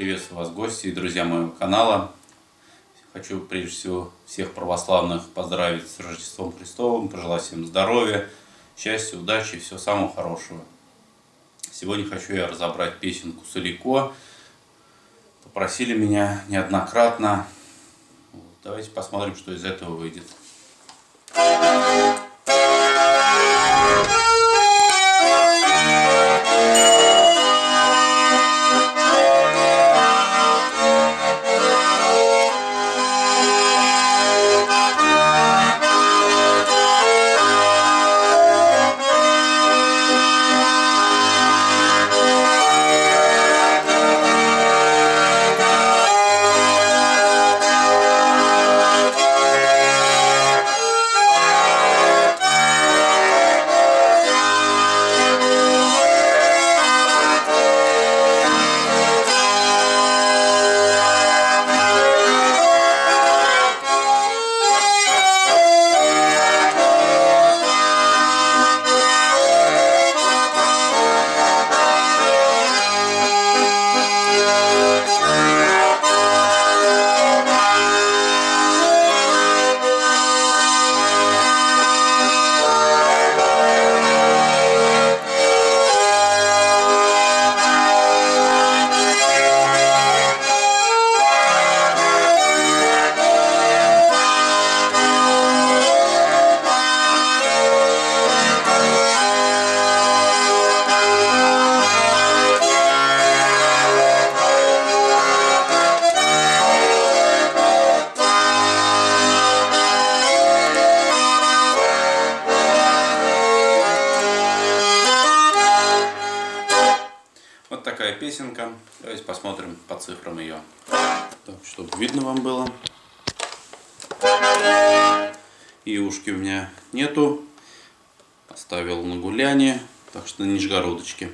Приветствую вас, гости и друзья моего канала. Хочу прежде всего всех православных поздравить с Рождеством Христовым, пожелать всем здоровья, счастья, удачи и всего самого хорошего. Сегодня хочу я разобрать песенку Солико. Попросили меня неоднократно. Давайте посмотрим, что из этого выйдет. Такая песенка. Давайте посмотрим по цифрам ее. Так, чтобы видно вам было. И ушки у меня нету. Поставил на гуляние. Так что на нижегородочке.